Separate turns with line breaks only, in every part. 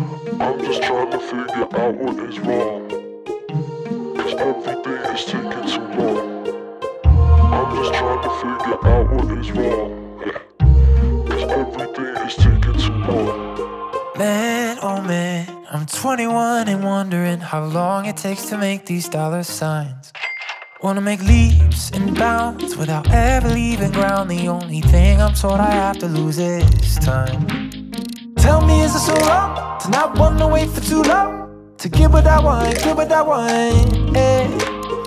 I'm just trying to figure out what is wrong. Cause everything is taking too long. I'm just trying to figure out what is wrong. Cause everything is taking too long.
Man, oh man, I'm 21 and wondering how long it takes to make these dollar signs. Wanna make leaps and bounds without ever leaving ground. The only thing I'm told I have to lose is time. Tell me, is it so wrong to not wanna wait for too long? To get what I want, get what I want, eh?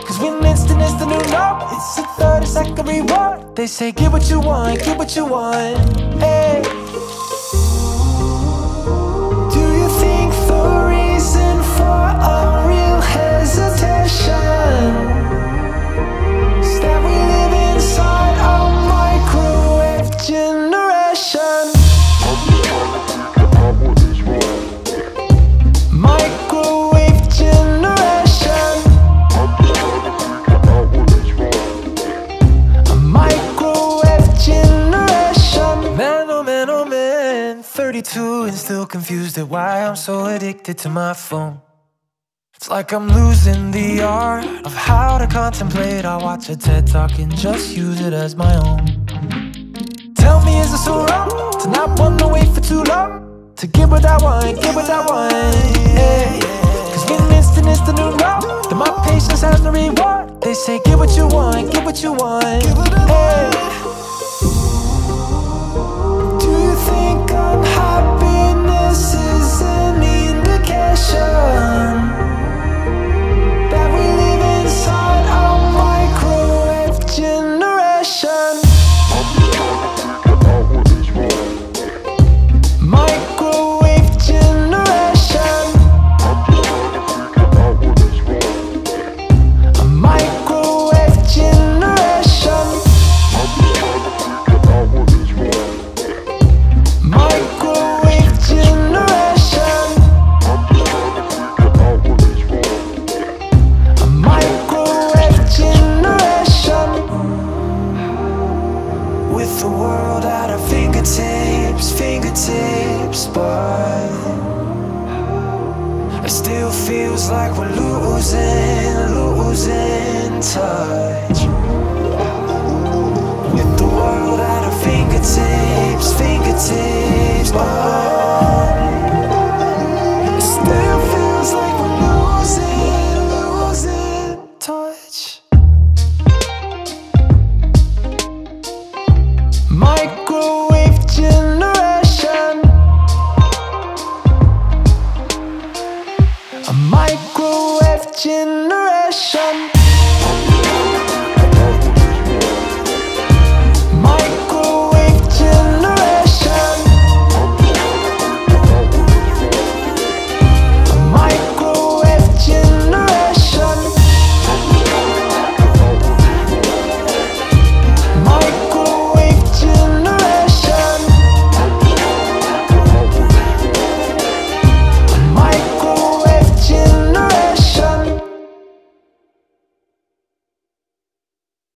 Cause when instant is the new norm, it's a 30 second reward. They say, get what you want, get what you want, eh? 22 and still confused at why I'm so addicted to my phone. It's like I'm losing the art of how to contemplate. I watch a TED talk and just use it as my own. Tell me, is it so wrong to not want to wait for too long? To get what I want, get what I want. Yeah. Cause getting instant is the new norm. That my patience has no reward. They say, get what you want, get what you want. Yeah. The world at our fingertips, fingertips, but it still feels like we're losing, losing touch. With the world at our fingertips, fingertips, but Generation.